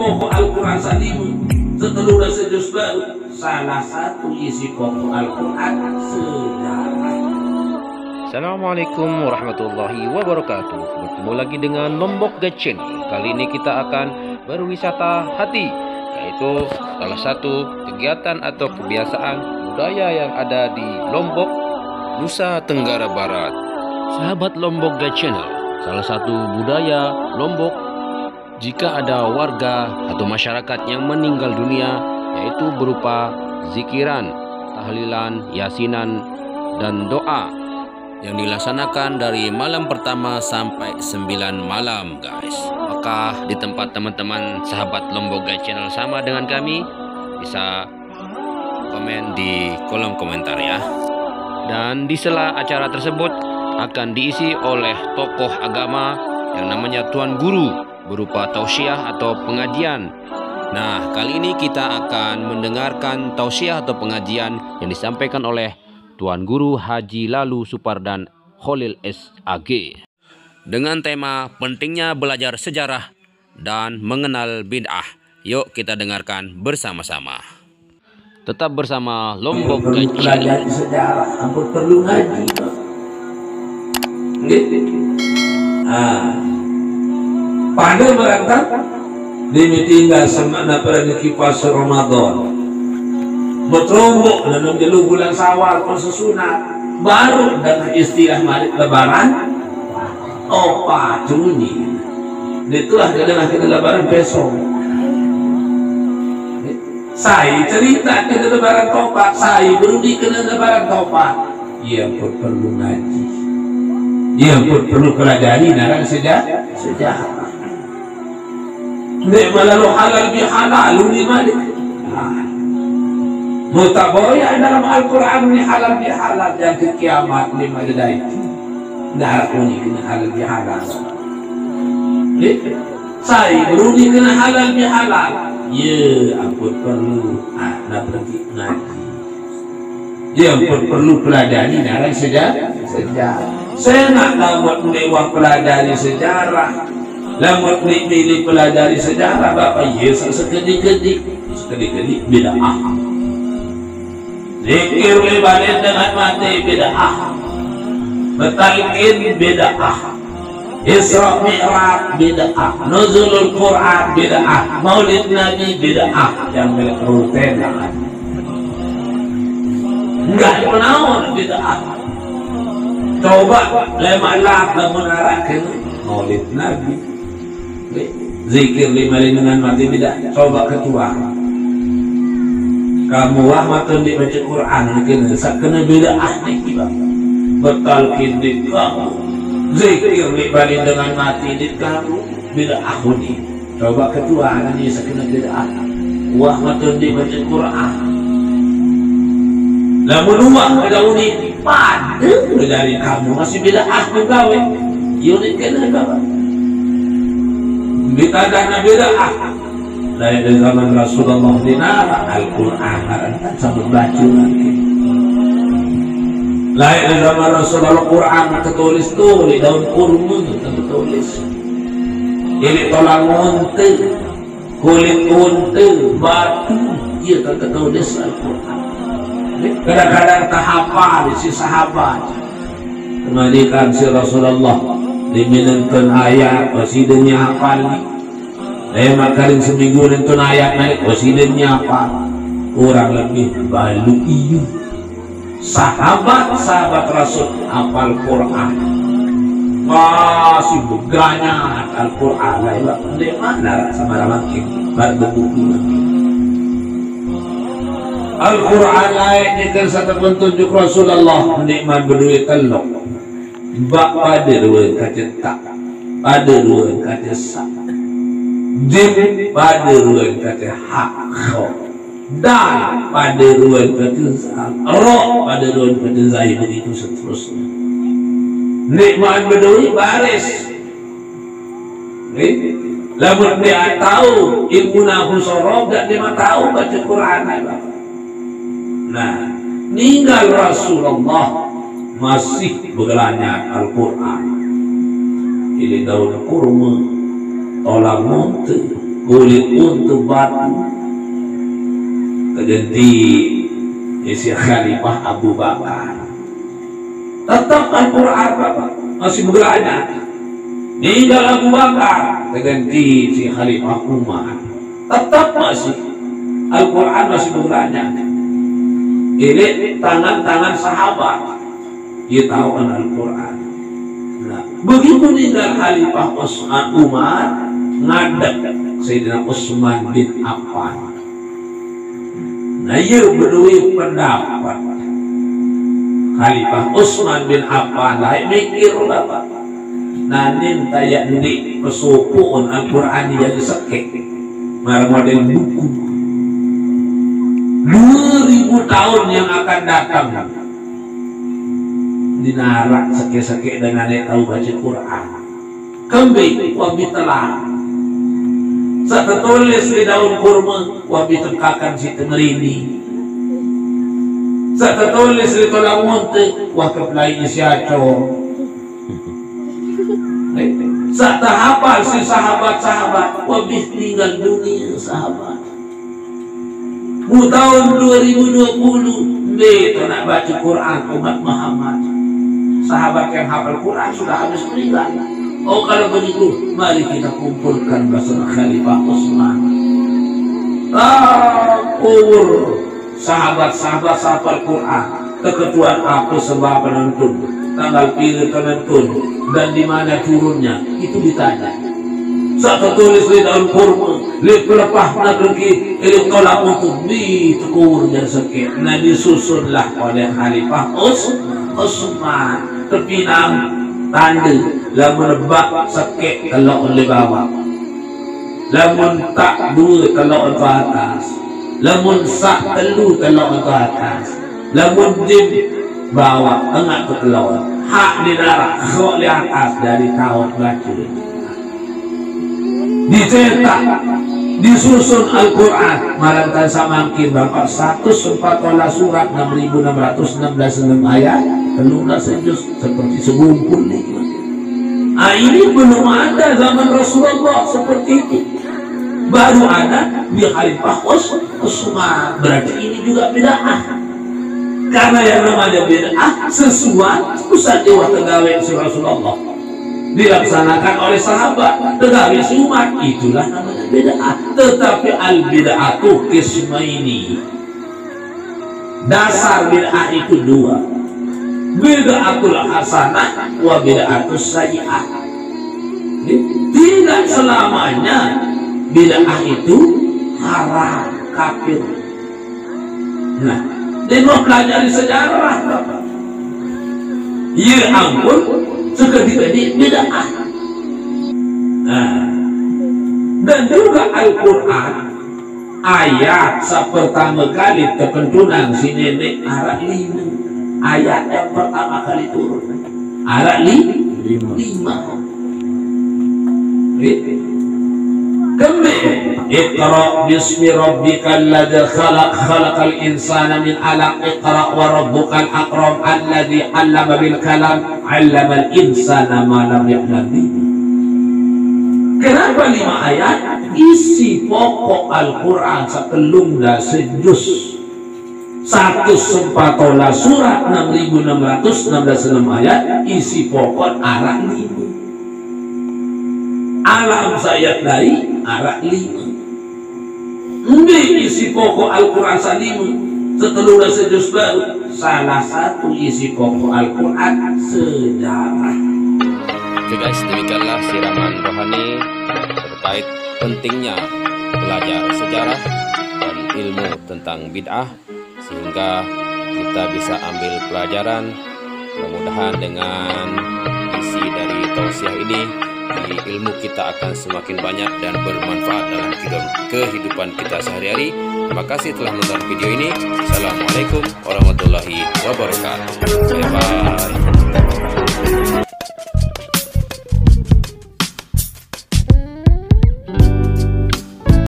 pokok Al-Quran setelah dan sejus baru salah satu isi pokok Al-Quran sejarah. Assalamualaikum warahmatullahi wabarakatuh. Bertemu lagi dengan Lombok Gacin Kali ini kita akan berwisata hati Yaitu salah satu kegiatan atau kebiasaan budaya yang ada di Lombok, Nusa Tenggara Barat. Sahabat Lombok Gacin Salah satu budaya Lombok Jika ada warga atau masyarakat yang meninggal dunia Yaitu berupa zikiran, tahlilan, yasinan, dan doa yang dilaksanakan dari malam pertama sampai 9 malam guys. Maka di tempat teman-teman sahabat Lombok Guide Channel sama dengan kami bisa komen di kolom komentar ya. Dan di sela acara tersebut akan diisi oleh tokoh agama yang namanya Tuan Guru berupa tausiah atau pengajian Nah kali ini kita akan mendengarkan tausiah atau pengajian yang disampaikan oleh Tuan Guru Haji Lalu Supardan Khalil SAG dengan tema pentingnya belajar sejarah dan mengenal bid'ah. Yuk kita dengarkan bersama-sama. Tetap bersama Lombok Kecil. belajar sejarah perlu ngaji ah pada berangkat dia tinggal semana pada kipas Ramadan. Berterombok dalam jalur bulan sawal masa sunat. Baru dengan istilah malik lebaran opa cunyi. Itulah adalah kita lebaran besok. Saya cerita kena lebaran topat saya berudi kena lebaran topat ia pun perlu ngaji. Ia pun perlu pelajari narang sejarah sejarah Nek malalu halal bihalal ni malik Mutaboya dalam Al-Quran ni halal bihalal yang ke kiamat ni madadai Dah aku ni kena halal bihalal Saya beruni kena halal bihalal Ya, aku perlu? Nak pergi ngaji. Ya, pun perlu pelajari narang sejarah. Sejarah. Saya nak lawat lewat pelajari sejarah Lawat milih pelajari sejarah Bapak Yesus sekedik-kedik. Sekedik-kedik bida'ah Zikir balik dengan mati bida'ah Betalkin bida'ah Isra Mi'raj bid'ah Nuzulul Quran bid'ah Maulid Nabi bid'ah Yang milik ruten Enggak menawan bid'ah Coba Lema lak menarakan Maulid Nabi Zikir lima dengan mati bid'ah Coba ketua. Kamu wah matun di baca Quran Kena kena bid'ah ni Betalkin di kamu. Zikir dibanding dengan mati di kamu bila aku ni. Coba ketua anak ni sekena bila aku wah matun di baca Quran. Lamun rumah ada uni. Pada dari kamu masih bila aku gawe unit kena gawe bila aku dari zaman Rasulullah dinara Al-Quran kan sampai baca lagi lain zaman Rasulullah Quran tertulis tuh di daun kurma tu tertulis. Ini tolak monte kulit monte batu ia tak tertulis Al-Quran. Kadang-kadang tak hafal si sahabat. Kembalikan si Rasulullah diminantun ayat presidennya hafal Saya makarin seminggu nonton ayat naik presidennya apa? Kurang lebih balu iyu sahabat-sahabat Rasul hafal Quran. Masih beganya Al-Quran lah di mana sama makin berbuku Al-Quran lain ini satu petunjuk Rasulullah nikmat berdua telok bak pada dua kaca tak pada dua kaca sak jin pada dua kaca hak dan pada ruang kata roh pada ruang kata zahir begitu seterusnya. Nikmat berdui baris. Okay? lamun dia tahu ilmu nahu sorob dan dia tahu baca Quran nah ninggal Rasulullah masih bergelanya Al-Quran. Ini daun kurma tolak monte kulit untuk batu. Terganti isi Khalifah Abu Bakar. Tetap Al-Quran masih berada meninggal Abu Bakar terganti si Khalifah Umar. Tetap masih. Al-Quran masih berada ini tangan-tangan sahabat dia tahu Al-Quran. Nah, begitu meninggal Khalifah Osman Umar ngadek Sayyidina Utsman bin Affan. Nah ia berdua pendapat. Khalifah Utsman bin Affan lah mikir lah nanin tayak ni pesukuun Al-Quran yang sekek. Marmodel buku. Dua ribu tahun yang akan datang dinarak sekek-sekek dengan yang tahu baca Quran. Kembali wabi telah saat tertulis di daun kurma wabi tekakan si temerini saat tertulis di tulang muntik wah kepelai si aco saat terhafal si sahabat-sahabat wabi tinggal dunia sahabat. Mu tahun 2020 Beto nak baca Quran umat Muhammad Sahabat yang hafal Quran sudah habis meninggal. Oh kalau begitu Mari kita kumpulkan bersama Khalifah Utsman Ah kubur. Sahabat-sahabat hafal Quran. Keketuaan aku sebab penonton. Tanggal pilih penonton. Dan di mana turunnya? Itu ditanya. Saat tertulis di dalam kurma. Lihat pelepah pergi Ini tolak untuk di tukurnya sakit Nah disusunlah oleh Khalifah Us Usman Terpinang tanda Lamun bak sakit kalau oleh bawah. Lamun tak dua kalau ke atas. Lamun sak telu kalau ke atas. Lamun dim bawah tengah ke keluar Hak di darah Kau di atas dari tahun baca dicetak disusun Al-Quran. Malam tan bapak. Satu sempat olah surat 6616 ayat telurlah sejus seperti segumpul nih. Ah ini belum ada zaman Rasulullah seperti itu. Baru ada di Khalifah Utsman berarti ini juga bid'ah. Karena yang namanya bid'ah sesuatu pusat dewa tegawai Rasulullah. Dilaksanakan oleh sahabat tetapi umat itulah namanya bid'ah. Tetapi al bid'atu kismaini. Dasar bid'ah itu dua bid'atul hasanah wa bid'atus sayyi'ah tidak selamanya bid'ah itu haram kafir. Nah mau pelajari sejarah ya ampun seketika ini bid'ah. Nah, dan juga Al-Quran ayat pertama kali terpentunan si nenek arah lima ayat yang pertama kali turun. Arah li, lima, lima. Kembali. Iqra bismi rabbikal ladzi khalaq khalaqal insana min 'alaq. Iqra wa rabbukal akram alladzi 'allama bil kalam 'allamal insana ma lam ya'lam Kenapa lima ayat? Isi pokok Al-Quran sekelumda sejus satu sempatola surat 6616 ayat isi pokok arah lima. Alam saya dari arah lima. Ini isi pokok Al-Quran salimu. Setelah sejus baru salah satu isi pokok Al-Quran sejarah. Oke guys, demikianlah siraman rohani terkait pentingnya belajar sejarah dan ilmu tentang bid'ah sehingga kita bisa ambil pelajaran mudah-mudahan dengan isi dari tausiah ini ilmu kita akan semakin banyak dan bermanfaat dalam kehidupan kita sehari-hari. Terima kasih telah menonton video ini. Assalamualaikum warahmatullahi wabarakatuh. Bye bye.